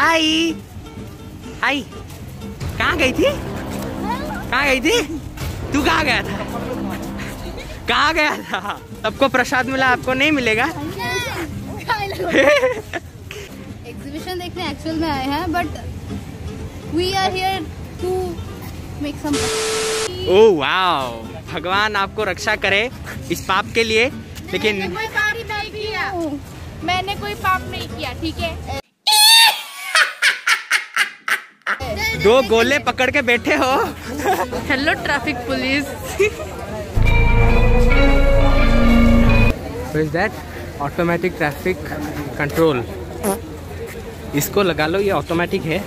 हाय हाय कहाँ गई थी कहाँ गई थी तू कहाँ गया था कहाँ गया था सबको प्रसाद मिला आपको नहीं मिलेगा एग्जीबिशन देखने एक्चुअल में आए हैं but we are here to make some oh wow भगवान आपको रक्षा करे इस पाप के लिए। लेकिन कोई पाप नहीं किया। मैंने कोई पाप नहीं किया ठीक है? दो गोले पकड़ के बैठे हो। Hello traffic police is that automatic traffic control इसको लगा लो ये ऑटोमेटिक है।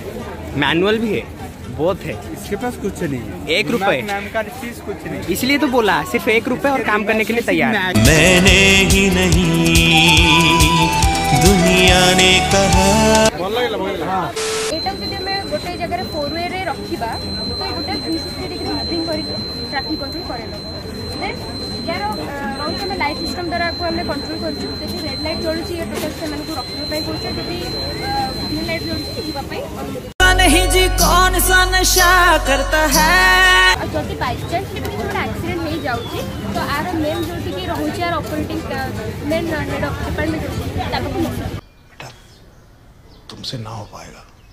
मैनुअल भी है। बहुत है। इसके पास कुछ नहीं है। एक रुपए। का कुछ नहीं। इसलिए तो बोला सिर्फ़ एक रुपए और काम करने के लिए तैयार। मैंने ही नहीं दुनिया ने कहा। ରଖିବା ତ ଏଇ ଗୋଟେ ଥ୍ରୀ ସିକ୍ସଟି ଡିଗ୍ରୀ ମୁଭିଂ କରିକି ଟ୍ରାଫିକ୍ କଣ୍ଟ୍ରୋଲ କରେଇଦେବ ଦେନ୍ ଏହାର ରହୁଛି ଆମେ ଲାଇଟ୍ ସିଷ୍ଟମ୍ ଦ୍ୱାରା ଆକୁ ଆମେ କଣ୍ଟ୍ରୋଲ କରୁଛୁ ଯଦି ରେଡ୍ ଲାଇଟ୍ ଜଳୁଛି ଏ ଟୋଟାଲ୍ ସେମାନଙ୍କୁ ରଖିବା ପାଇଁ କହୁଛେ ଯଦି ଗ୍ରୀନ୍ ଲାଇଟ୍ ଜଳୁଛି ଯିବା ପାଇଁ ଅନୁମତି नहीं जी कौन सा नशा करता है ଆଉ ଯଦି ବାଇଚାନ୍ସଲି ବି କିଛି ଗୋଟେ ଆକ୍ସିଡେଣ୍ଟ ହେଇଯାଉଛି ତ ଆର ମେନ୍ ଯେଉଁଠିକି ରହୁଛି ଆର operating main head of department ରହୁଛି ତା ପାଖକୁ ନେଇଯାଉଛି तुमसे ना हो पाएगा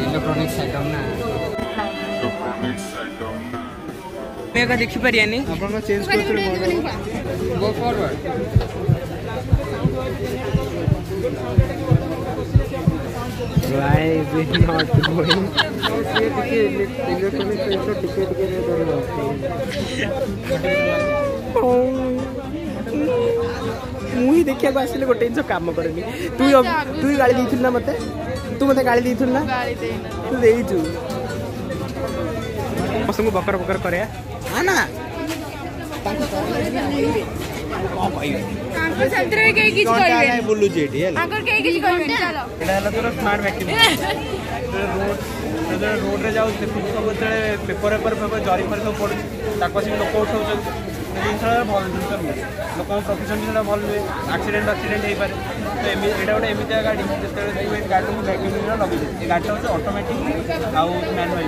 इलेक्ट्रोनिक्स आइटम ना मैं का देखि परियानी आपण चेंज करते ଟିକେ ଟିକେ ଟିକେ ଟିକେ not going इलेक्ट्रॉनिक टिकट के लिए दो ମୁଁ ହିଁ ଦେଖିବାକୁ ଆସିଲେ ଗୋଟେ ଜିନିଷ କାମ କରେନି। ତୁ ତୁ ହିଁ ଗାଳି ଦେଇଥିଲୁ ନା ମତେ? ତୁ ମତେ ଗାଳି ଦେଇଥିଲୁ ନା? ତୁ ଦେଇଛୁ। ସମସ୍ତଙ୍କୁ ବକର ବକର କରିବା ହଁ ନା କଣ କହିବେ ତାଙ୍କ ସାଥିରେ ବି କେହି କିଛି କହିବେନି। ବୁଲୁଛି ଏଠି ହେଲା। ତାଙ୍କର କେହି କିଛି କହିବେନି ଚାଲ। ଏଇଟା ହେଲା ତୋର ସ୍ମାର୍ଟ ଭ୍ୟାକ୍ୟୁମ୍ ଯେତେବେଳେ ରୋଡ଼ରେ ଯାଉଛି ଦେଖୁଛୁ ସବୁ ଯେତେବେଳେ ପେପର ପେପର ପେପର ଜରି ଫରି ସବୁ ପଡ଼ୁଛି। ତାକୁ ଆସିକି ଲୋକ ଉଠାଉଛନ୍ତି। জিনিসটা ভালো জিনিসটা লোক প্রফেশন জিনিসটা ভালো নুহে আক্সিডেন্ট ফাক্সিডেন্ট হয়েপরে তো এটা গোটে এমিতিয়া গাড়ি যেতবে তুমি গাড়িটা ভ্যাকুম ক্লিনর লগাইছে এই গাড়িটা হচ্ছে অটোমেটিক আউ ম্যানুয়াল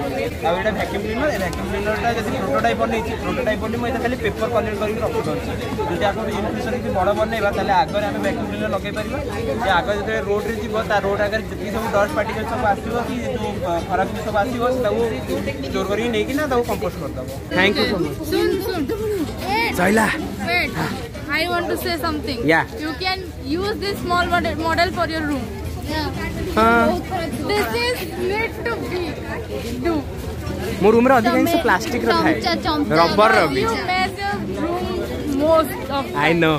আউ এটা ভ্যাকুম ক্লিনর এই ভ্যাকুম ক্লিনরটা যদি প্রোটোটাইপ বনাইছি প্রোটোটাইপ বনি মু এটা খালি পেপর কলেক্ট করিকি রখিপারছি যদি আপনার ইন ফিউচর যদি বড় বনাইবা তাহলে আগরে আমি ভ্যাকুম ক্লিনর লগাই পারিবা। যে আগ যেতবে রোডরে যাব তা রোড আগরে যেতকি সব ডস্ট পার্টিকল সব আসিব কি যে খরাক সব আসিব তাকে জোর করিকি নেইকি না তাকে compost করদেব thank you so much Soila. Wait, I want to say something. Yeah. You can use this small model for your room. Yeah. Uh, this is meant to be do. ମୋ ରୁମରେ ଅଧିକାଂଶ ପ୍ଲାଷ୍ଟିକ ର ଥାଏ ରବର ର ବି most of the I know.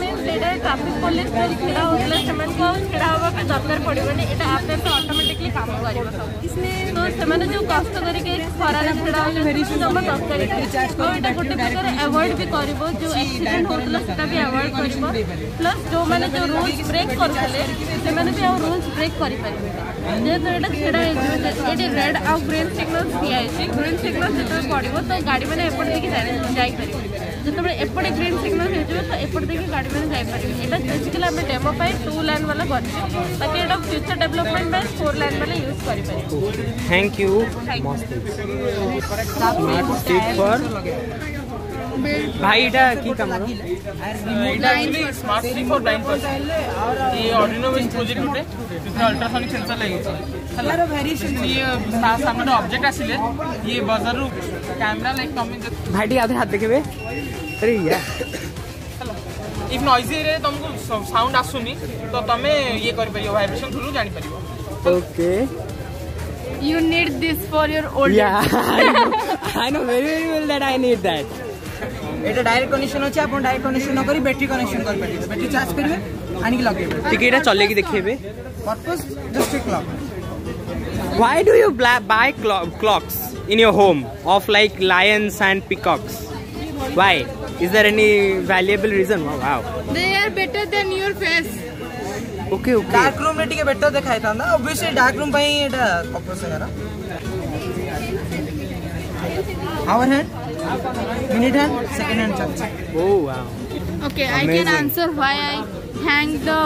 Means যেটা traffic police will ছেড়া হলে সেমানকো ছেড়া হবা পে দরকার পড়িবনি এটা আপনার তো automatically কাম করিব সব। ইসমে তো সেমানে যে কষ্ট করি কে খরারে ছেড়া হলে ভেরি সুন্দর দরকার রিচার্জ কো এটা গোটে প্রকারে অ্যাভয়েড বি করিব যে অ্যাক্সিডেন্ট হতলা সেটা বি অ্যাভয়েড করিব প্লাস যে মানে যে রুলস ব্রেক করলে সেমানে বি আউ রুলস ব্রেক করি পারিবে যেহেতু এটা ছেড়া হয়েছে গাড়ি মানে এপট দেখি যাই যেতবে এপটে গ্রিন সিগনাল হয়ে যাবে তো এপটে দেখি গাড়ি মানে যাইপারে এটা বেসিক্যালি আমি ডেমো পাই টু লাইন বালা করছি বাকি এটা ফিউচার ডেভেলপমেন্ট পাই ফোর লাইন বালা ইউজ করি পারি থ্যাংক ইউ भाई एटा की काम है एटा actually smart stick for blind person ये ऑर्डिनो बेस्ड प्रोजेक्ट उठे इसमें अल्ट्रासोनिक सेंसर लगे होते कलर वेरिएशन ये सास सामने ऑब्जेक्ट आ सिले ये बजर कैमरा लाइक कमिंग भाई टी आधे हाथ देखे देखेबे રિયા ଇଫ୍ ନଏଜିରେ ତୁମକୁ ସାଉଣ୍ଡ ଆସୁନି ତ ତମେ ଇଏ କରିପାରିବ ଭାଇବ୍ରେସନ୍ ଥ୍ରୁରୁ ଜାଣିପାରିବ Okay. You need this for your old Yeah, I know, very well that I need that. এটা ডাইরেক্ট কনেকশন আছে আপনি ডাইরেক্ট কনেকশন ন করি ব্যাটারি কনেকশন করি পারিবে ব্যাটারি চার্জ করিবে আনিকি লগাইবে ঠিক এটা চলে কি দেখাইবে purpose just a clock. Why do you buy clocks in your home of like lions and peacocks? Why? Is there any valuable reason? Wow. They are better than your face. Okay, okay. Dark room रे टिके better देखाई था ना. Obviously dark room पाई ये डा cockroach है ना. Our hand, minute hand, second hand chance. Oh wow. Okay, Amazing. I can answer why I hang the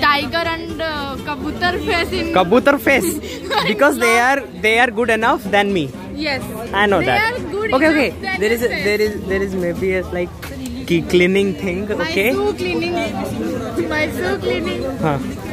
tiger and uh, kabutar face in. Kabutar face because they are they are good enough than me. Yes. I know they that. Are good okay, okay. There is a, there is there is maybe a like key cleaning thing. Okay. My shoe cleaning. My shoe cleaning.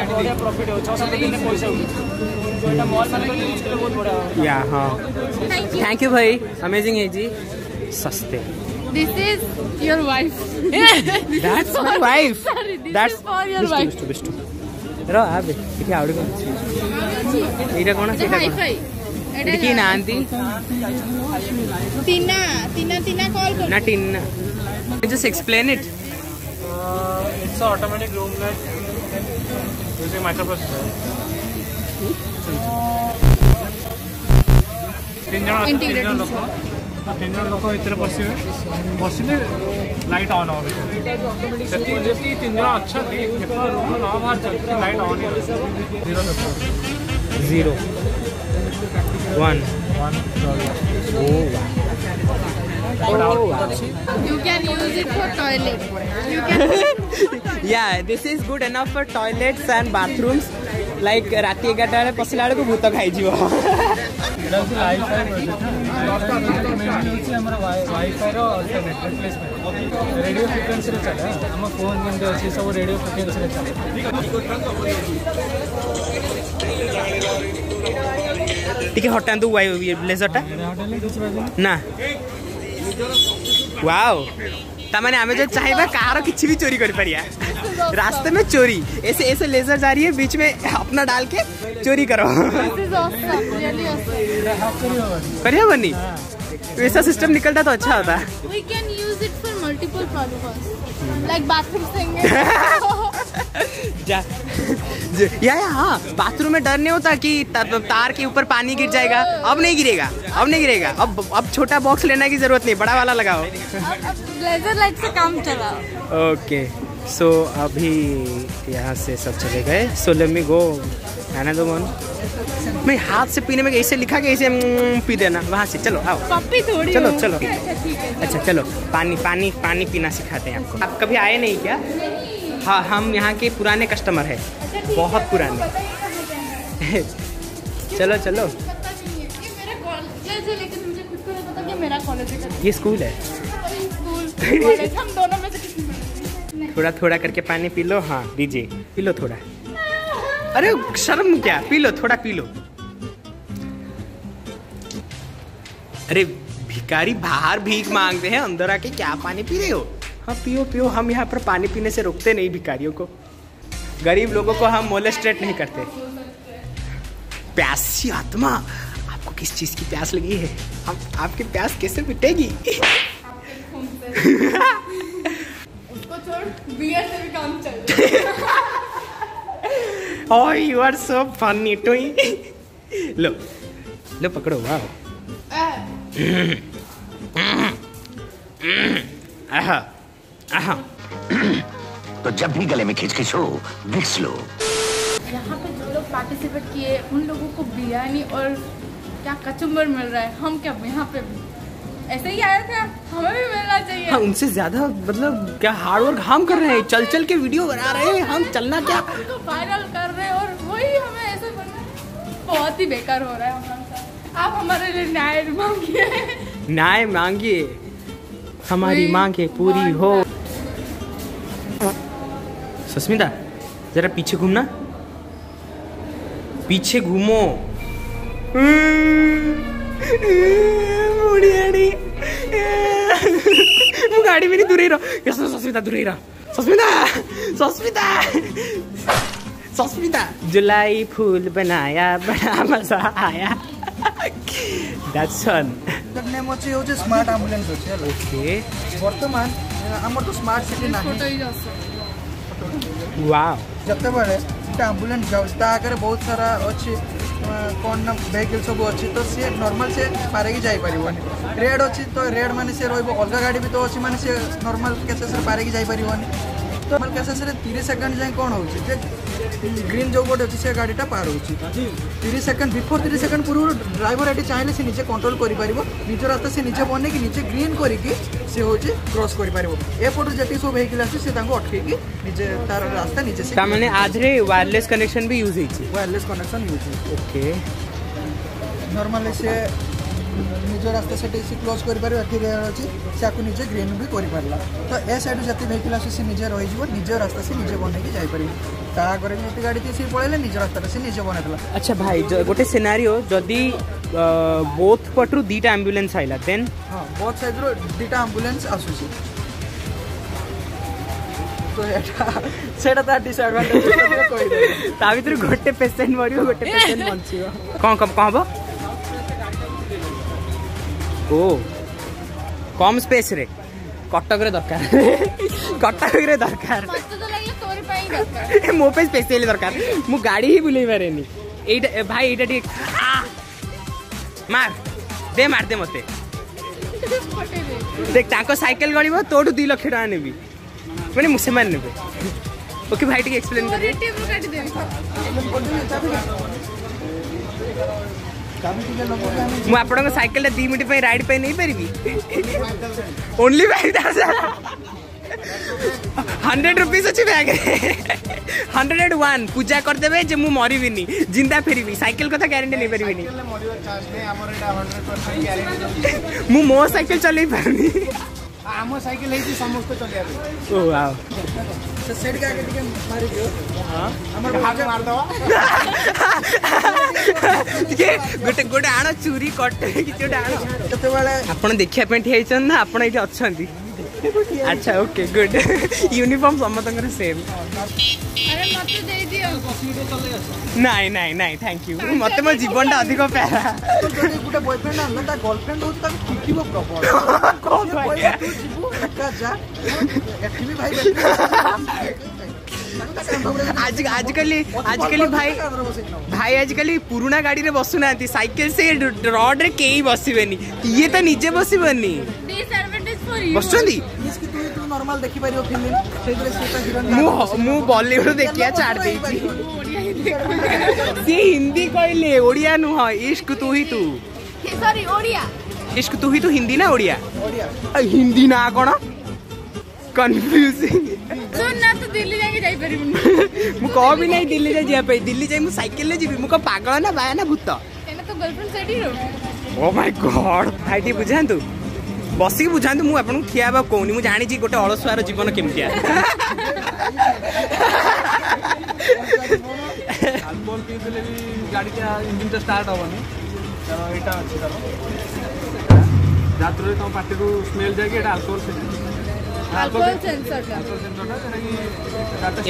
profit. ବଢ଼ିଆ profit ହେଉଛି ଛଅ ସାତ ଦିନରେ ପଇସା ଉଠୁଛି ତ ଏଇଟା mall ମାନଙ୍କରେ ୟୁଜ୍ କଲେ ବହୁତ ବଢ଼ିଆ ହେବ या हाँ Thank you. थैंक यू भाई अमेजिंग है जी सस्ते This is your wife. That's my wife. Sorry, this That's is for your ବିଷ୍ଟୁ wife. ବିଷ୍ଟୁ ବିଷ୍ଟୁ ର ଆବେ ଏଠି ଆଉଟେ କ'ଣ ଅଛି ଏଇଟା କ'ଣ ସେଇଟା କ'ଣ Hi-Fi. ଏଠି କେହି ନାହାନ୍ତି Tina, Tina, Tina call କର. ନା Tina just explain it It's a automatic room light using microprocessor. ତିନି ଜଣ ଅଛନ୍ତି, ତିନି ଜଣ ଲୋକ ତିନି ଜଣ ଲୋକ ଭିତରେ ପଶିବେ ବସିଲେ ଲାଇଟ୍ ଅନ୍ ହେବ ଭିତରେ ସେଠି ଯେତିକି ତିନି ଜଣ ଅଛନ୍ତି କେତେବେଳେ ରୁମ୍ ନ ବାହାରିଛନ୍ତି ଲାଇଟ୍ ଅନ୍ ହେଇଯାଉଛି zero zero one. You can use it for toilet. You can yeah this is good enough for toilets and bathrooms. Like ରାତି ଏଗାରଟା ବେଳେ ପଶିଲା ବେଳକୁ ଭୂତ ଖାଇଯିବ ଏଇଟା ହେଉଛି ୱାଇଫାଇ ପ୍ରୋଜେକ୍ଟ ମେନ୍ ହେଉଛି ଆମର ୱାଇଫାଇର ଅଲ୍ଟରନେଟ୍ ରିପ୍ଲେସମେଣ୍ଟ ରେଡ଼ିଓ ଫ୍ରିକ୍ୱେନ୍ସିରେ ଚାଲେ ଆମ ଫୋନ୍ वाओ तमाने आमे जो चाहिए कार किसी भी चोरी कर पारिया रास्ते में चोरी। ऐसे ऐसे लेजर जा रही है बीच में अपना डाल के चोरी करो। करिया बनी। तो वैसा सिस्टम निकलता तो अच्छा होता। We can use it for multiple problems like bathroom singing जा। या या हाँ बाथरूम में डर नहीं होता कि तार के ऊपर पानी गिर जाएगा? अब नहीं गिरेगा अब नहीं गिरेगा। अब अब छोटा बॉक्स लेने की ज़रूरत नहीं बड़ा वाला लगाओ। अब अब लाइट से काम चलाओ। ओके सो अभी यहाँ से सब चले गए। सो लेट मी गो आना दो मन मैं हाथ से पीने में ऐसे लिखा के ऐसे पी देना। वहाँ से चलो आओ। पप्पी थोड़ी चलो, चलो। अच्छा अच्छा चलो पानी पानी पानी पीना सिखाते हैं आपको। आप कभी आए नहीं क्या? हाँ हम यहाँ के पुराने कस्टमर हैं। बहुत पुराने। चलो चलो। ये स्कूल है हम दोनों में से थोड़ा थोड़ा करके पानी पी लो। हाँ दीजिए। पी लो थोड़ा। अरे शर्म क्या? पी लो थोड़ा पी लो। अरे भिकारी बाहर भीख मांगते हैं अंदर आके क्या पानी पी रहे हो? हाँ पियो पियो। हम यहाँ पर पानी पीने से रोकते नहीं भिखारियों को। गरीब लोगों को हम मोलेस्ट्रेट नहीं करते। प्यासी आत्मा आपको किस चीज़ की प्यास लगी है? हम आपकी प्यास कैसे मिटेगी? उसको छोड़ बियर से funny, Toy. लो लो पकड़ो वाह। आहा। तो जब भी गले में खिचखिच हो विक्स लो। यहाँ पे जो लोग पार्टिसिपेट किए उन लोगों को बिरयानी और क्या कचुम्बर मिल रहा है हम क्या यहाँ पे ऐसे ही आया था? हमें भी मिलना चाहिए। हाँ उनसे ज़्यादा मतलब क्या हार्ड वर्क हम कर रहे हैं? चल चल के वीडियो बना रहे हैं हम चलना क्या? उनको वायरल कर रहे हैं और वही हमें ऐसे बहुत ही बेकार हो रहा है हमारे आप हमारे लिए न्याय मांगिए। न्याय मांगिए। हमारी मांगे पूरी हो। सस्मिता ज़रा पीछे घूमना पीछे घूमो गाडी मेरी दूर रह रहो सस्मिता दुरै रह सस्मिता सस्मिता सस्मिता जुलाई फूल बनाया बडा मजा आया द्याट्स सन गर्ने म चाहिँ यो चाहिँ स्मार्ट एम्बुलेन्स हो ओके वर्तमान हाम्रो त स्मार्ट सिटी ଯେତେବେଳେ ଗୋଟେ ଆମ୍ବୁଲାନ୍ସ ଯାଉଛି ତା ଆଗରେ ବହୁତ ସାରା ଅଛି ଅ, କ'ଣ ନା ଭେହିକିଲ୍ ସବୁ ଅଛି ତ ସିଏ ନର୍ମାଲ ସେ ପାରିକି ଯାଇପାରିବନି। ରେଡ୍ ଅଛି ତ ରେଡ୍ ମାନେ ସେ ରହିବ। ଅଲଗା ଗାଡ଼ି ବି ତ ଅଛି ମାନେ ସେ ନର୍ମାଲ କେସେସ୍ରେ ପାରିକି ଯାଇପାରିବନି। ତ ନର୍ମାଲ କେସେସ୍ରେ ତିରିଶ ସେକେଣ୍ଡ ଯାଏଁ କ'ଣ ହେଉଛି ଯେ ଗ୍ରୀନ୍ ଯେଉଁ ଗୋଟେ ଅଛି ସେ ଗାଡ଼ିଟା ପାର ହେଉଛି। ତିରିଶ ସେକେଣ୍ଡ ବିଫୋର୍ ତିରିଶ ସେକେଣ୍ଡ ପୂର୍ବରୁ ଡ୍ରାଇଭର ଏଠି ଚାହିଁଲେ ସେ ନିଜେ କଣ୍ଟ୍ରୋଲ କରିପାରିବ। ନିଜ ରାସ୍ତା ସେ ନିଜେ ବନେଇକି ନିଜେ ଗ୍ରୀନ୍ କରିକି ସେ ହେଉଛି କ୍ରସ୍ କରିପାରିବ। ଏପଟୁ ଯେତିକି ସବୁ ଭେହିକିଲ୍ ଆସୁଛି ସେ ତାଙ୍କୁ ଅଟକେଇକି ନିଜେ ତାର ରାସ୍ତା ନିଜେ ସେ ତାମାନେ ଆଧରେ ୱାୟରଲେସ୍ କନେକ୍ସନ ବି ୟୁଜ୍ ହେଇଛି? ୱାୟରଲେସ୍ କନେକ୍ସନ୍ ୟୁଜ୍ ହେଉଛି ଓକେ ନର୍ମାଲି ସେ ନିଜ ରାସ୍ତା ସେଠି ସେ କ୍ଲୋଜ୍ କରିପାରିବ ଏଠି ରେଡ୍ ଅଛି ସେ ଆକୁ ନିଜେ ଗ୍ରୀନ୍ ବି କରିପାରିଲା ତ ଏ ସାଇଡ଼୍ ଯେତେ ଭେହିକିଲ୍ ଆସୁଛି ସେ ନିଜେ ରହିଯିବ ନିଜ ରାସ୍ତା ସେ ନିଜେ ବନେଇକି ଯାଇପାରିବ। ତା ଆଗରେ ଯେତେ ଗାଡ଼ି ଥିଏ ସିଏ ପଳେଇଲେ ନିଜ ରାସ୍ତାଟା ସେ ନିଜେ ବନେଇଦେଲା। ଆଚ୍ଛା ଭାଇ ଜ- ଗୋଟେ ସିନାରିଓ ଯଦି ବୋଥ୍ ପଟରୁ ଦିଟା ଆମ୍ବୁଲାନ୍ସ ଆଇଲା ଦେନ୍ ହଁ ବହୁତ ସାଇଜ୍ର ଦୁଇଟା ଆମ୍ବୁଲାନ୍ସ ଆସୁଛି। ତ ଏଇଟା ସେଇଟା ତା ଡିସଆଡ଼ଭାଣ୍ଟେଜ୍ କହିଦେବେ। ତା ଭିତରୁ ଗୋଟେ ପେସେଣ୍ଟ ମରିବ ଗୋଟେ ପେସେଣ୍ଟ ବଞ୍ଚିବ। କ'ଣ କ'ଣ କ'ଣ ହବ ଓ କମ୍ ସ୍ପେସ୍ରେ କଟକରେ ଦରକାର। କଟକରେ ଦରକାର। ମତେ ତ ଲାଗିଲା ତୋରି ପାଇଁ ଦରକାର ଏ ମୋ ପାଇଁ ସ୍ପେଶିଆଲି ଦରକାର। ମୁଁ ଗାଡ଼ି ହିଁ ବୁଲେଇ ପାରେନି। ଏଇଟା ଏ ଭାଇ ଏଇଟା ଟିକେ ଆ! ମାର। ଦେ ମାର ଦେ ମତେ। ପଠେଇ ଦେ ଦେଖ ତାଙ୍କ ସାଇକେଲ ଗଳିବ ତୋଠୁ ଦୁଇ ଲକ୍ଷ ଟଙ୍କା ନେବି ମାନେ ମୁଁ ସେମାନେ ନେବେ ଓକେ ଭାଇ ଟିକେ ଏକ୍ସପ୍ଲେନ୍ ତୋରି କରିବେ ଟିମ୍ରୁ କାଟିଦେବି ଚାବି ଟିକେ ଲଗେଇକି ଆମେ ମୁଁ ଆପଣଙ୍କ ସାଇକେଲଟା ଦୁଇ ମିନିଟ୍ ପାଇଁ ରାଇଡ୍ ପାଇଁ ନେଇପାରିବି? Only five thousand hundred rupees ଅଛି ବ୍ୟାଗ୍ରେ ହଣ୍ଡ୍ରେଡ ୱାନ୍ ପୂଜା କରିଦେବେ ଯେ ମୁଁ ମରିବିନି। ଜିନ୍ଦା ଫେରିବି। ସାଇକେଲ କଥା ଗ୍ୟାରେଣ୍ଟି ନେଇପାରିବିନି। ମୁଁ ମୋ ସାଇକେଲ ଚଲେଇ ପାରୁନି। ଆମ ସାଇକେଲ ହେଇଛି ସମସ୍ତେ ଚଲେଇବା ପାଇଁ ଓ ୱାଓ ସେ ସେଇଠିକି ଆଗେ ଟିକେ ମାରିଦିଅ ଆମର ହାତ ମାରିଦବା ଟିକେ ଗୋଟେ ଗୋଟେ ଆଣ ଚୁରି କଟେ କିଛି ଗୋଟେ ଆଣ ଯେତେବେଳେ ଆପଣ ଦେଖିବା ପାଇଁ ଠିଆ ହେଇଛନ୍ତି ନା ଆପଣ ଏଇଠି ଅଛନ୍ତି ଆଚ୍ଛା ଓକେ ଗୁଡ୍ ୟୁନିଫର୍ମ ସମସ୍ତଙ୍କର ସେମ୍ ଆରେ ମତେ ଦେଇଦିଅ ନାଇଁ ନାଇଁ ନାଇଁ ଥ୍ୟାଙ୍କ ୟୁ ମତେ ମୋ ଜୀବନଟା ଅଧିକ ପ୍ୟାରା ଯଦି ଗୋଟେ ବୟଫ୍ରେଣ୍ଡ ଆଣିଲା ତା ଗର୍ଲଫ୍ରେଣ୍ଡ ହଉଛି ତାକୁ ଠିକିବ ପ୍ରବଳ କଣ ସେ କହିବା? କହିବ, ତୁ ଯିବୁ ଏକା ଯା ଏଠି ବି ଭାଇ ବେଟରୀ ଆଜି ଆଜିକାଲି ଆଜିକାଲି ଭାଇ ଭାଇ ଆଜିକାଲି ପୁରୁଣା ଗାଡିରେ ବସୁନାହାନ୍ତି ସାଇକେଲ ସେ ରଡରେ କେହି ବସିବେନି ଇଏ ତ ନିଜେ ବସିବନି ଡିସଆଡଭାଣ୍ଟେଜ ଫର ୟୁ ବସୁଛନ୍ତି ତୁ ତୁ ନର୍ମାଲ ଦେଖିପାରିବ ଫିଲ୍ମ ସେଇଥିରେ ସେ ତା ହିରୋଇନ ମୁଁ ମୁଁ ବଲିଉଡ ଦେଖିବା ଛାଡି ଦେଇଛି ସିଏ ହିନ୍ଦୀ କହିଲେ ଓଡିଆ ନୁହଁ ଇସ୍କ ତୁ ହି ତୁ ସରି ଓଡିଆ ଇସ୍କ ତୁ ହି ତୁ ହିନ୍ଦୀ ନା ଓଡିଆ ଆ, ହିନ୍ଦୀ ନା କଣ କନଫ୍ୟୁଜିଂ ଶୁଣ ନା ତୁ ଦିଲ୍ଲୀ ଯାଇକି ଯାଇପାରିବୁନି ମୁଁ କହିବି ନାହିଁ ଦିଲ୍ଲୀ ଯାଇ ଯିବା ପାଇଁ ଦିଲ୍ଲୀ ଯାଇ ମୁଁ ସାଇକେଲରେ ଯିବି ମୁଁ କଣ ପାଗଳ ନା ବାୟା ନା ଭୂତ କାହିଁକିନା ତୋ ଗର୍ଲଫ୍ରେଣ୍ଡ ସେଠି ରହୁଛି ଓ ମାଇ ଗଡ୍ ଭାଇ ଟିକେ ବୁଝାନ୍ତୁ ବସିକି ବୁଝାନ୍ତୁ ମୁଁ ଆପଣଙ୍କୁ ଖିଆ ହେବାକୁ କହୁନି। ମୁଁ ଜାଣିଛି ଗୋଟେ ଅଳସୁଆର ଜୀବନ କେମିତିଆ। ଆଲକୋହଲ ପିଇଦେଲେ ବି ଗାଡ଼ିଟା ଇଞ୍ଜିନଟା ଷ୍ଟାର୍ଟ ହେବନି। କାରଣ ଏଇଟା ଅଛି ତାର। ଯାହା ଥ୍ରୁରେ ତମ ପାଟିରୁ ସ୍ମେଲ୍ ଯାଇକି ଏଇଟା ଆଲକୋହଲ ଆଲକୋହଲ ସେନ୍ସରଟା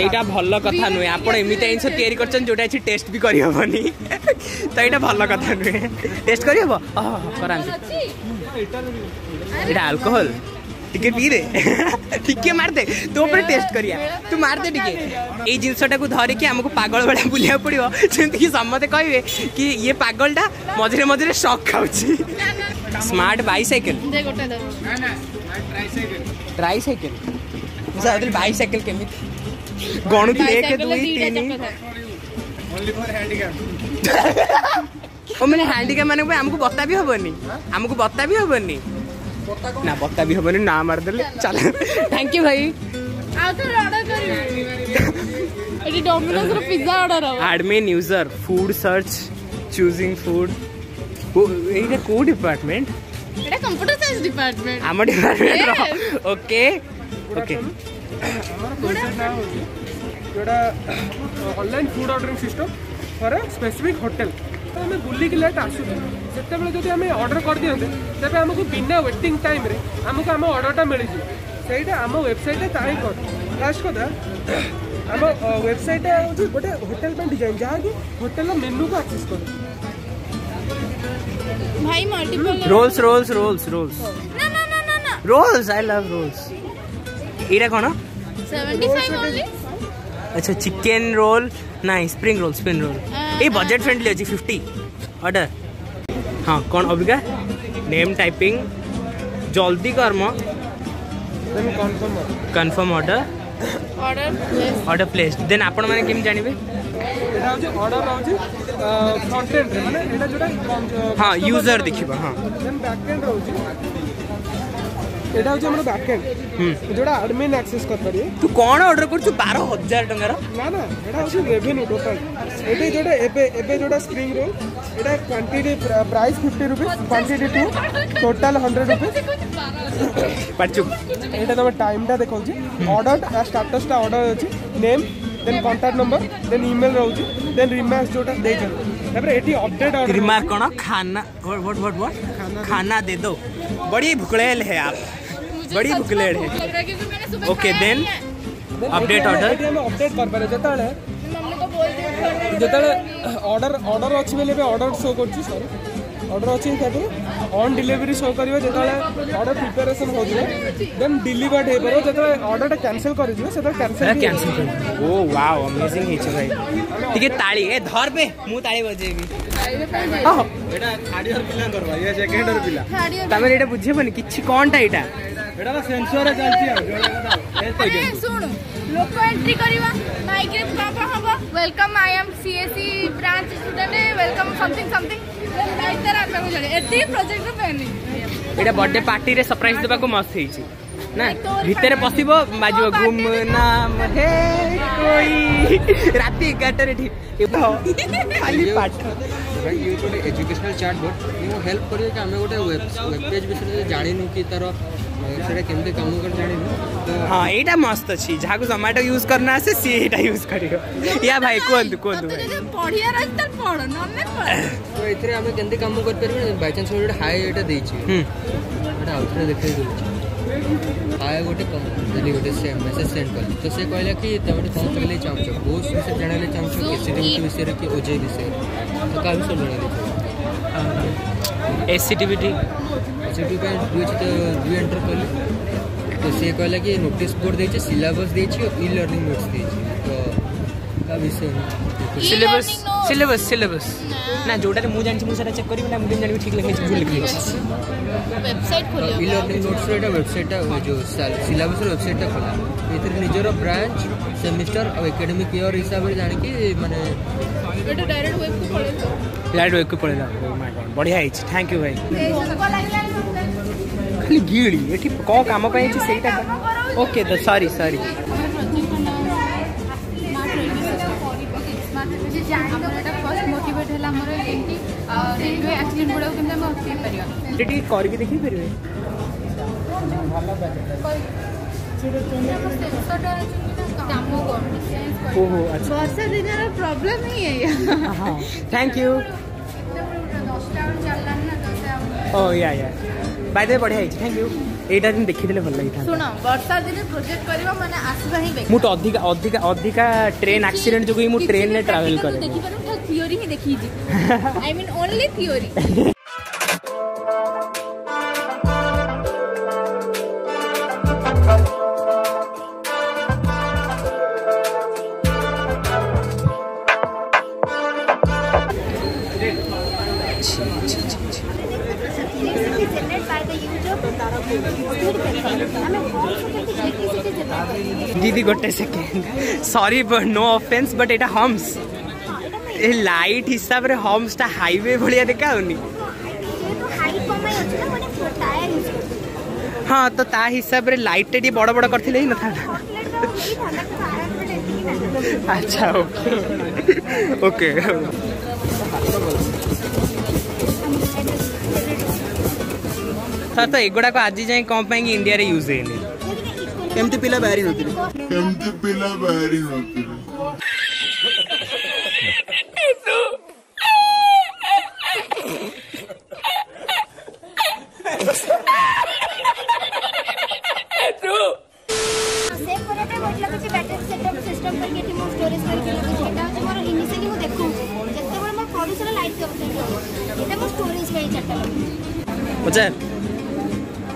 ଏଇଟା ଭଲ କଥା ନୁହେଁ। ଆପଣ ଏମିତି ଜିନିଷ ତିଆରି କରିଛନ୍ତି ଯୋଉଟା କିଛି ଟେଷ୍ଟ ବି କରିହବନି। ତ ଏଇଟା ଭଲ କଥା ନୁହେଁ। ଟେଷ୍ଟ କରିହବ? ଓହୋ କରାନ୍ତୁ। ଅଛି ଏଇଟା ଆଲକୋହଲ ଟିକେ ପିଇଦେ ଟିକେ ମାରିଦେ ତୋ ଉପରେ ଟେଷ୍ଟ କରିବା ତୁ ମାରିଦେ ଟିକେ। ଏଇ ଜିନିଷଟାକୁ ଧରିକି ଆମକୁ ପାଗଳ ଭଳିଆ ବୁଲିବାକୁ ପଡିବ। ଯେମିତିକି ସମସ୍ତେ କହିବେ କି ଇଏ ପାଗଳଟା ମଝିରେ ମଝିରେ ଶକ୍ ଖାଉଛି। ସ୍ମାର୍ଟ ବାଇସାଇକେଲ ଦେ ଗୋଟେ ଦେ। ଟ୍ରାଇ ସାଇକେଲ ମୁଁ ଭାବୁଥିଲି ବାଇସାଇକେଲ କେମିତି? ଗଣୁଥିଲି ଏକ Bicycle ରେ ଦୁଇ ଦିଟା ତିନି ମାନେ ହ୍ୟାଣ୍ଡିକାପ୍ ମାନଙ୍କ ପାଇଁ ଆମକୁ ବତା ବି ହବନି ଆମକୁ ବତା ବି ହବନି ନା ବତା ବି ହବନି ନା ମାରିଦେଲେ ଚାଲ ଥ୍ୟାଙ୍କ ୟୁ ଭାଇ admin user food search choosing food ଏଇଟା କୋଉ ଡିପାର୍ଟମେଣ୍ଟ এটা কম্পিউটার সায়েন্স ডিপার্টমেন্ট আমার ডিপার্টমেন্ট ওকে ওকে যেটা online food ordering system for a specific hotel hotel तो आम बुलिक लेट आसू से जब आम अर्डर कर दिखते तेज आमको बिना वेटिंग टाइम आमको आम अर्डरटा मिल ସେଇଟା ଆମ ୱେବସାଇଟ୍ରେ ତାହିଁ କର ଫାର୍ଷ୍ଟ କଥା ଆମ ୱେବସାଇଟ୍ଟା ହେଉଛି ଗୋଟେ ହୋଟେଲ ପାଇଁ ଡିଜାଇନ୍ ଯାହାକି ହୋଟେଲର ମେନୁକୁ ଆକ୍ସେସ୍ କରେ भाई multiple roles roles roles roles ना ना ना ना ना रोल्स आई लव रोल्स ଏଇଟା କ'ଣ 75 only ଆଚ୍ଛା ଚିକେନ ରୋଲ ନାଇଁ spring roll spring roll a budget friendly अच्छी फिफ्टी अर्डर हाँ कौन अबिका नेम टाइपिंग जल्दी कर confirm order order place then आपण मैंने केमी जानवे हाँ यूज़र देखा हाँ। ରହୁଛି ଫ୍ରଣ୍ଟ ଏଣ୍ଡରେ ମାନେ ଏଇଟା ଯୋଉଟା ହଁ ୟୁଜର ଦେଖିବ ହଁ। ଦେନ୍ ବ୍ୟାକ୍ ଏଣ୍ଡ ରହୁଛି ଏଇଟା ହେଉଛି ଆମର ବ୍ୟାକ୍ ଏଣ୍ଡ ଯୋଉଟା ଆଡମିନ୍ ଆକ୍ସେସ୍ କରିପାରିବେ। ତୁ କ'ଣ ଅର୍ଡର କରୁଛୁ? ବାର ହଜାର ଟଙ୍କାର। ନା ନା ଏଇଟା ହେଉଛି ରେଭିନ୍ୟୁ ଟୋଟାଲ ଏଠି ଯୋଉଟା ଏବେ ଏବେ ଯୋଉଟା ସ୍ପ୍ରିଙ୍ଗ ରୋଲ୍ ଏଇଟା quantity price fifty rupees quantity two total hundred rupees ପାଚୁ ଏଇଟା ତମ ଟାଇମ୍ଟା ଦେଖାଉଛି। ଅର୍ଡର ଷ୍ଟାଟସଟା ଅର୍ଡର ଅଛି। Name then contact number then email ରହୁଛି। ଦେନ୍ ରିମାର୍କ ଯୋଉଟା ଦେଇଛନ୍ତି। ତାପରେ ଏଠି ଅପଡେଟ୍ बड़ी भुकलेड़ है। Okay then update order update करबार जेतळे जेतळे ऑर्डर ऑर्डर अछि बोले ऑर्डर शो कर ऑर्डर अछि ताकि ऑन डिलीवरी शो करियो जो ऑर्डर प्रिपरेशन हो देन डिलीवर्ड हो पर जो ऑर्डर कैंसिल कर कैंसिल कर ओ वाओ अमेजिंग हिच भाई। ताली ए धर पे मु ताली बजेबी हाँ। पिला ये सेकंड ईयर पिला तमे एटा एटा ଏଇଟା ତ ସେନ୍ସରରେ ଚାଲିଛି ଆଉ ଯୋଉଟା କଥା ଏ କହିଦିଅନ୍ତୁ ଶୁଣୁ ଲୋକ ଏଣ୍ଟ୍ରି କରିବା ମାଇକ୍ରେ କ'ଣ କ'ଣ ହବ welcome I am C S C branch student welcome something something like ତାର ଆମକୁ ଜଣେ ଏତିକି ପ୍ରୋଜେକ୍ଟର ପ୍ଲାନିଂ ଏଇଟା ବର୍ଥଡେ ପାର୍ଟିରେ ସରପ୍ରାଇଜ ଦେବାକୁ ମସ୍ତ ହେଇଛି ନା? ଭିତରେ ପଶିବ ବାଜିବ ଗୁମ ନାମ ହେ କୋଇ ରାତି ଏଗାରଟାରେ ଠିକ ଖାଲି ପାଠ। ଭାଇ ଇଏ ଗୋଟେ ଏଜୁକେସନାଲ ଚାର୍ଟ ବୋର୍ଡ ମୁଁ ହେଲ୍ପ କରିବ କି ଆମେ ଗୋଟେ ୱେବ୍ ୱେବ୍ ପେଜ୍ ବିଷୟରେ ଯଦି ଜାଣିନୁ କି ତାର ସେଇଟା କେମିତି କାମ କରେ ଜାଣିନୁ ତ ହଁ ଏଇଟା ମସ୍ତ ଅଛି ଯାହାକୁ ଜମାଟୋ ୟୁଜ୍ କରିନ ଆସେ ସିଏ ଏଇଟା ୟୁଜ୍ କରିବ ୟା ଭାଇ କୁହନ୍ତୁ କୁହନ୍ତୁ ଭାଇ ଯଦି ପଢ଼ିବାର ଅଛି ତାହେଲେ ପଢ଼ ନହେଲେ ପଢ଼ ତ ଏଥିରେ ଆମେ କେମିତି କାମ କରିପାରିବୁ ବାଇଚାନ୍ସ ଗୋଟେ ହାଇ ଏଇଟା ଦେଇଛି ହୁଁ ଏଇଟା ଆଉଥରେ ଦେଖେଇ ଦେଉଛି ହାଏ ଗୋଟେ ଯଦି ଗୋଟେ ମେସେଜ ସେଣ୍ଡ କଲି ତ ସେ କହିଲା କି ତମେ କ'ଣ କହିଲେ ଚାହୁଁଛ କୋର୍ସ ବିଷୟରେ ଜାଣିଲେ ଚାହୁଁଛ କେସିଡିବିଟି ବିଷୟରେ କି ଓଜେ ବିଷୟରେ ତ କାହା ବିଷୟରେ ଜାଣିଲେ ଏସ୍ ସି ଟି ବି ଟି ସେଠି ପାଇଁ ଦୁଇ ତ ଦୁଇ ଏଣ୍ଟର କଲି। ତ ସିଏ କହିଲା କି ନୋଟିସ୍ ବୋର୍ଡ଼ ଦେଇଛି ସିଲାବସ୍ ଦେଇଛି ଇ ଲର୍ଣ୍ଣିଂ ନୋଟ୍ସ ଦେଇଛି। ତ ତା ବିଷୟରେ ସିଲେବସ୍ ସିଲେବସ୍ ସିଲେବସ୍ ନା। ଯୋଉଟାରେ ମୁଁ ଜାଣିଛି ମୁଁ ସେଟା ଚେକ୍ କରିବି ନା ମୁଁ କେମିତି ଜାଣିବି ଠିକ୍ ଲେଖିଛି ଭୁଲ ଲେଖିଛି। ୱେବସାଇଟ୍ ତ ଖୋଲିବ ଇ ଲର୍ଣ୍ଣିଂ ନୋଟ୍ସର ଏଇଟା ୱେବସାଇଟ୍ଟା ଯେଉଁ ସିଲାବସ୍ର ୱେବସାଇଟ୍ଟା ଖୋଲା। ଏଥିରେ ନିଜର ବ୍ରାଞ୍ଚ ସେମିଷ୍ଟର ଆଉ ଏକାଡେମିକ୍ ଇୟର୍ ହିସାବରେ ଜାଣିକି ମାନେ ଏଠୁ ଡାଇରେକ୍ଟ ୱେବକୁ ପଳେଇବ। ଲାଇଟ୍ ୱେକ୍କୁ ପଳେଇଲା। Oh my God, ବଢ଼ିଆ ହେଇଛି। ଥ୍ୟାଙ୍କ ୟୁ ଭାଇ ଭୋକ ଲାଗିଲାଣି ମତେ ଖାଲି ଗିଳି ଏଠି କ'ଣ କାମ ପାଇଁ ହେଇଛି ସେଇଟା ଓକେ ତ ସରି ସରି ଆମର ଏଇଟା ଫାର୍ଷ୍ଟ ମୋଟିଭେଟ୍ ହେଲା ଆମର ଯେମିତି ରେଲୱେ ଆକ୍ସିଡେଣ୍ଟ ଗୁଡ଼ାକୁ କେମିତି ଆମେ ଅଟକେଇ ପାରିବା ଏଠି ଟିକେ କରିକି ଦେଖେଇ ପାରିବେ କାମ କରୁନି ଓହୋ ଆଚ୍ଛା ବର୍ଷା ଦିନର ପ୍ରୋବ୍ଲେମ୍ ହିଁ ଏଇଆ ହଁ ଥ୍ୟାଙ୍କ ୟୁ ଦଶଟା ବେଳୁ ଚାଲିଲାଣି ନା ତ ସେ ଆଉ- ଓ ୟା ୟା ବାଇ ଦ ବଢ଼ିଆ ହେଇଛି। ଥ୍ୟାଙ୍କ ୟୁ ଏଇଟା ଯେମିତି ଦେଖିଥିଲେ ଭଲ ଲାଗିଥାନ୍ତା। ଶୁଣ ବର୍ଷା ଦିନେ ପ୍ରୋଜେକ୍ଟ କରିବା ମାନେ ଆସିବା ହିଁ ମୁଁ ତ ଅଧିକା ଅଧିକା ଅଧିକା ଟ୍ରେନ୍ ଆକ୍ସିଡେଣ୍ଟ ଯୋଗୁଁ ହିଁ ମୁଁ ଟ୍ରେନ୍ରେ ଟ୍ରାଭେଲ୍ କରେ ଦେଖିପାରୁନି ଖାଲି ଥିଓରି ହିଁ ଦେଖିଛି। ଆଇ ମିନ୍ ଓନ୍ଲି ଥିଓରି ଦିଦି ଗୋଟେ second sorry no offence but ଏଇଟା ହମ୍ସ ଏ ଲାଇଟ୍ ହିସାବରେ ହମ୍ସଟା ହାଇୱେ ଭଳିଆ ଦେଖାଉନି ହଁ ତ ତା ହିସାବରେ ଲାଇଟ୍ଟା ଟିକେ ବଡ଼ ବଡ଼ କରିଥିଲେ ହିଁ ନଥାନ୍ତା ଆଚ୍ଛା ଓକେ ଓକେ ସାର୍ ତ ଏଗୁଡ଼ାକ ଆଜି ଯାଏଁ କ'ଣ ପାଇଁ ଇଣ୍ଡିଆରେ ୟୁଜ୍ ହେଇନି ଏମିତି ପିଲା ବାହାରି ନଥିଲେ ଏମିତି ପିଲା ବାହାରି ନଥିଲେ ସେଭ୍ କରିବା ପାଇଁ ମୋତେ ଲାଗୁଛି ବ୍ୟାଟେରୀ ସେଟଅପ୍ ସିଷ୍ଟମ୍ କରିକି ଏଠି ମୁଁ ଷ୍ଟୋରେଜ୍ କରିକି ଲଗାଉଛି ଏଇଟା ହେଉଛି ମୋର ଇନିସିଆଲି ମୁଁ ଦେଖୁଛି ଯେତେବେଳେ ମୋର ପଡ଼ୁଥିଲା ଲାଇଟ୍ କନେକ୍ଟ ହେବ ଏଇଟା ମୁଁ ଷ୍ଟୋରେଜ୍ ପାଇଁ ଚାରିଟା ଲଗାଉଛି ପଚାର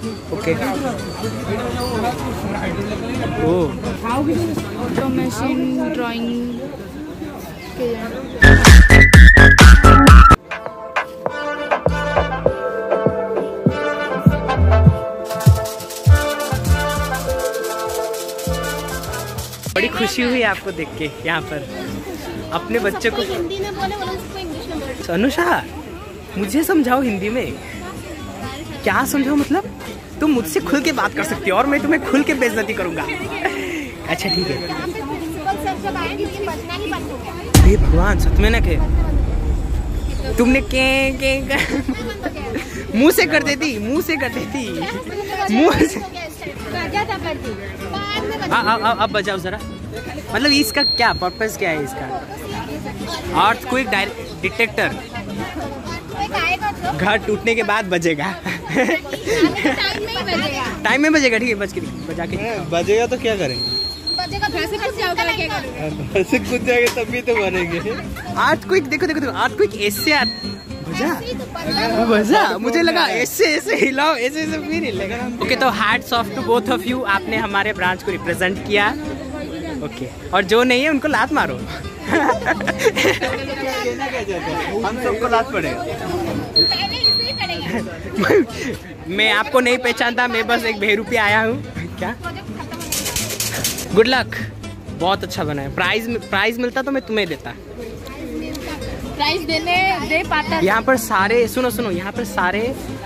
ओके ओ मशीन ड्राइंग बड़ी खुशी हुई आपको देख के यहाँ पर। अपने बच्चे को अनुषा मुझे समझाओ हिंदी में। क्या समझाओ मतलब? तुम मुझसे खुल के बात कर सकती हो और मैं तुम्हें खुल के बेइज्जती करूँगा। अच्छा ठीक है। भगवान सच में ना के तुमने के के मुँह से कर देती मुँह से कर देती। मुँह से। अब बजाओ जरा। मतलब इसका क्या पर्पस क्या है इसका? अर्थ क्विक डिटेक्टर घर टूटने के बाद बजेगा। टाइम नहीं बजेगा टाइम में बजेगा ठीक है बज के बजा के। बजेगा तो क्या करेंगे? बजेगा कुछ जाओगे क्या करोगे? ऐसे कुछ जाएँगे तभी तो बनेंगे। अर्थ क्विक देखो देखो देखो अर्थ क्विक ऐसे बजा। बजा मुझे लगा ऐसे ऐसे हिलाओ ऐसे ऐसे फिर हिलेगा ओके तो hats off to both of you आपने हमारे ब्रांच को रिप्रेजेंट किया। ओके और जो नहीं है उनको लात मारो। हम सबको लात पड़ेगा। मैं आपको नहीं पहचानता मैं बस एक भेरू पे आया हूँ। क्या? गुड लक बहुत अच्छा बना है। प्राइज प्राइज मिलता तो मैं तुम्हें देता। प्राइस देने दे पाता। यहाँ पर सारे सुनो सुनो यहाँ पर सारे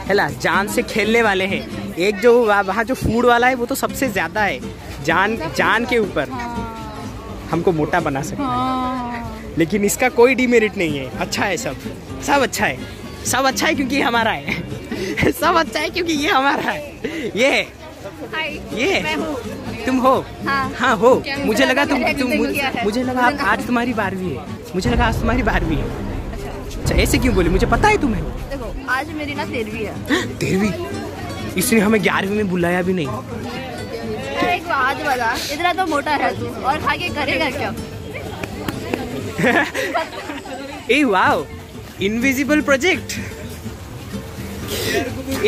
हेला जान से खेलने वाले हैं। एक जो वहाँ वहाँ जो फ़ूड वाला है वो तो सबसे ज़्यादा है। जान जान के ऊपर। हमको मोटा बना सकता है। लेकिन इसका कोई डिमेरिट नहीं है। अच्छा है सब। सब अच्छा है। सब अच्छा है क्योंकि हमारा है। सब अच्छा है क्योंकि ये हमारा है। ये है। ये तुम हो। हाँ। हाँ हो। मुझे लगा तुम तुम मुझे, है। लगा आज तुम्हारी बारहवीं है। मुझे लगा आज तुम्हारी बारहवीं है। अच्छा। ऐसे क्यों बोले? मुझे पता है तुम्हें। देखो आज मेरी ना तेरहवीं है। तेरहवीं? इसने हमें ग्यारहवीं में बुलाया भी नहीं। एक बात बता? इतना तो मोटा है तू। और खा के करेगा क्या? ए wow. Invisible project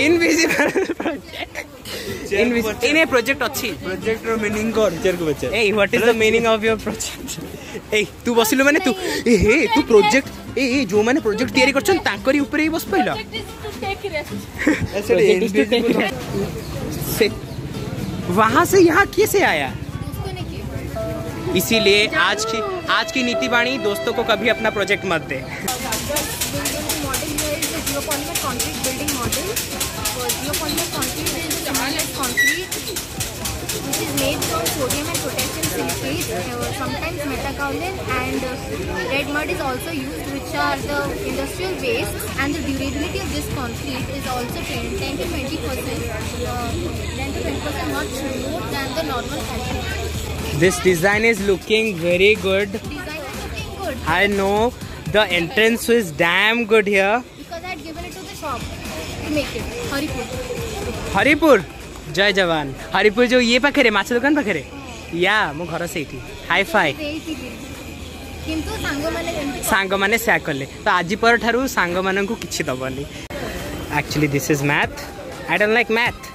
invisible project in a project অছি প্রজেক্ট র মিনিং কর চেয়ার কো বচা এই what is the meaning of your project এই তু বসিলু মানে তু এ হে তু প্রজেক্ট এ এ যো মানে প্রজেক্ট তৈরি করছন তাঙ্করি উপরে বস পাইলা से वहाँ से यहाँ कैसे आया इसीलिए आज की आज की नीति वाणी दोस्तों को कभी अपना प्रोजेक्ट मत दे which is made from sodium and potassium sulfate, uh, sometimes metakaolin and uh, red mud is also used which are the industrial wastes and the durability of this concrete is also 10, 10 to 20 percent, uh, 10 to 20 percent much more than the normal concrete. This design is looking very good. I know the entrance is damn good here. Because I had given it to the shop to make it. Haripur. Haripur. जय जवान हरिपुर जो ये पाखे माछ दुकान पाखे या मो घर से हाई फाई सांग मैंने सेया कले तो आज पर सांग मानू कि दबनी actually this is math I don't like math